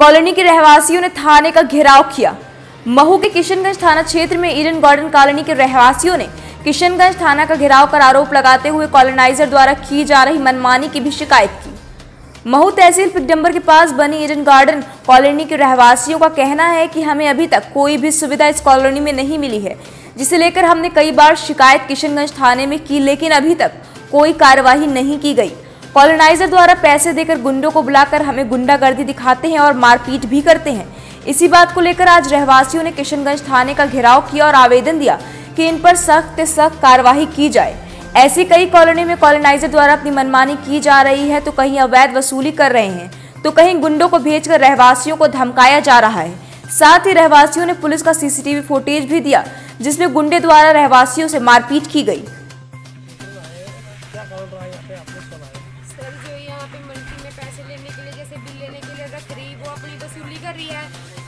Colony के रहवासियों ने थाने का घेराव किया। महू के किशनगंज थाना क्षेत्र में ईडन गार्डन कॉलोनी के रहवासियों ने किशनगंज थाना का घेराव कर आरोप लगाते हुए कॉलोनाइजर द्वारा की जा रही मनमानी की भी शिकायत की। महू तहसील पिकडम्बर के पास बनी ईडन गार्डन कॉलोनी के रहवासियों का कहना है कि हमें अभी तक कोई भी सुविधा इस कॉलोनी में नहीं मिली है, जिसे लेकर हमने कई बार शिकायत किशनगंज थाने में की, लेकिन अभी तक कोई कार्यवाही नहीं की गई। कॉलोनाइजर द्वारा पैसे देकर गुंडों को बुलाकर हमें गुंडागर्दी दिखाते हैं और मारपीट भी करते हैं। इसी बात को लेकर आज रहवासियों ने किशनगंज थाने का घेराव किया और आवेदन दिया कि इन पर सख्त सख्त कार्यवाही की जाए। ऐसी कई कॉलोनी में कॉलोनाइजर द्वारा अपनी मनमानी की जा रही है तो कहीं अवैध वसूली कर रहे हैं तो कहीं गुंडों को भेजकर रहवासियों को धमकाया जा रहा है। साथ ही रहवासियों ने पुलिस का सीसीटीवी फुटेज भी दिया, जिसमें गुंडे द्वारा रहवासियों से मारपीट की गई। सर जो यहाँ पे मंडी में पैसे लेने के लिए जैसे बिल लेने के लिए रख रही वो अपनी वसूली कर रही है।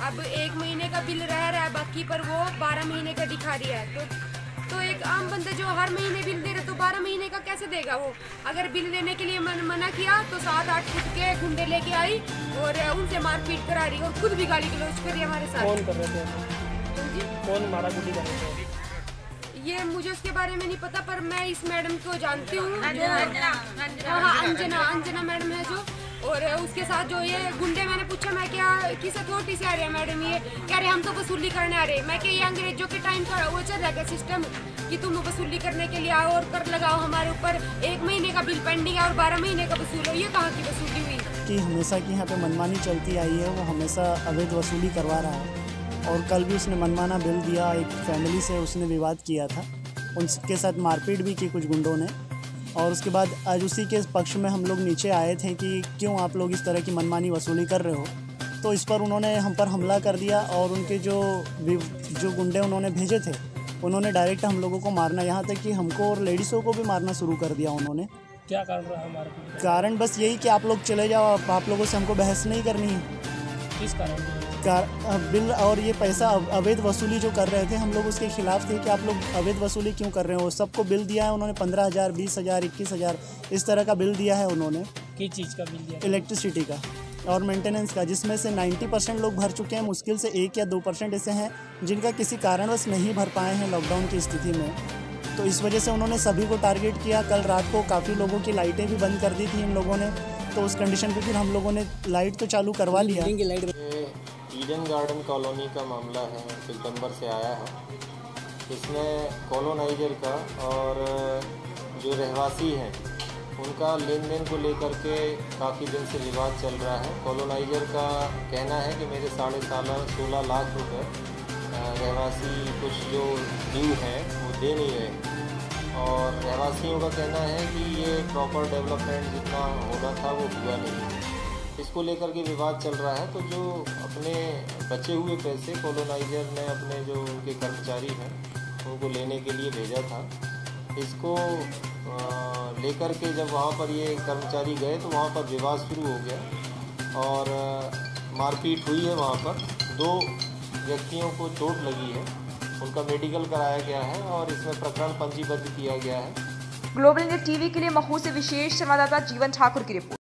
अब एक महीने का बिल रह रहा है बाकी पर वो बारह महीने का दिखा रही है। तो तो एक आम बंदा जो हर महीने बिल दे रहा तो बारह महीने का कैसे देगा वो? अगर बिल देने के लिए मन, मना किया तो सात आठ फुट के गुंडे लेके आई और उनसे मारपीट करा रही और खुद भी गाली गलौज करी हमारे साथ। कौन कर रहे थे? जी। कौन मारा गुडी कर रहे थे? ये मुझे उसके बारे में नहीं पता पर मैं इस मैडम को जानती हूँ। हाँ हाँ अंजना अंजना मैडम है जो। और उसके साथ जो ये गुंडे मैंने पूछा मैं क्या किस अथॉरिटी से आ रहे हैं मैडम ये? कह रहे हम तो वसूली करने आ रहे हैं। मैं क्या ये अंग्रेज़ों के टाइम का वो चल रहा है सिस्टम कि तुम वसूली करने के लिए आओ और कर लगाओ हमारे ऊपर? एक महीने का बिल पेंडिंग है और बारह महीने का वसूल हो। ये कहाँ की वसूली हुई? कि हमेशा की यहाँ पे मनमानी चलती आई है वो हमेशा अवैध वसूली करवा रहा है। और कल भी उसने मनमाना बिल दिया एक फैमिली से उसने विवाद किया था। उनके साथ मारपीट भी की कुछ गुंडों ने। और उसके बाद आज उसी के पक्ष में हम लोग नीचे आए थे कि क्यों आप लोग इस तरह की मनमानी वसूली कर रहे हो। तो इस पर उन्होंने हम पर हमला कर दिया और उनके जो जो गुंडे उन्होंने भेजे थे उन्होंने डायरेक्ट हम लोगों को मारना यहाँ तक कि हमको और लेडीज़ों को भी मारना शुरू कर दिया उन्होंने। क्या कारण रहा हमारे कारण बस यही कि आप लोग चले जाओ आप, लोगों से हमको बहस नहीं करनी। है किस कारण? कार बिल और ये पैसा अवैध वसूली जो कर रहे थे हम लोग उसके खिलाफ थे कि आप लोग अवैध वसूली क्यों कर रहे हो? सबको बिल दिया है उन्होंने पंद्रह हज़ार बीस हज़ार इक्कीस हज़ार इस तरह का बिल दिया है उन्होंने। किस चीज़ का बिल दिया? इलेक्ट्रिसिटी का और मेंटेनेंस का जिसमें से 90 परसेंट लोग भर चुके हैं मुश्किल से एक या दो परसेंट ऐसे हैं जिनका किसी कारणवश नहीं भर पाए हैं लॉकडाउन की स्थिति में। तो इस वजह से उन्होंने सभी को टारगेट किया। कल रात को काफ़ी लोगों की लाइटें भी बंद कर दी थी इन लोगों ने। तो उस कंडीशन पे फिर हम लोगों ने लाइट तो चालू करवा लिया। ये ईडन गार्डन कॉलोनी का मामला है, सितंबर से आया है। इसमें कॉलोनाइजर का और जो रहवासी हैं, उनका लेन देन को लेकर के काफ़ी दिन से विवाद चल रहा है। कॉलोनाइजर का कहना है कि मेरे साढ़े साल, सोलह लाख रुपए रहवासी कुछ जो ड्यू हैं, वो दे नहीं रहे और रहवासियों का कहना है कि ये प्रॉपर डेवलपमेंट जितना होना था, वो हुआ नहीं। इसको लेकर के विवाद चल रहा है तो जो अपने बचे हुए पैसे कॉलोनाइजर ने अपने जो उनके कर्मचारी हैं, उनको लेने के लिए भेजा था, इसको लेकर के जब वहाँ पर ये कर्मचारी गए तो वहाँ पर विवाद शुरू हो गया और मारपीट हुई है वहाँ पर। दो व्यक्तियों को चोट लगी है, उनका मेडिकल कराया गया है और इसमें प्रकरण पंजीबद्ध किया गया है। ग्लोबल इंडिया टीवी के लिए महू से विशेष संवाददाता जीवन ठाकुर की रिपोर्ट।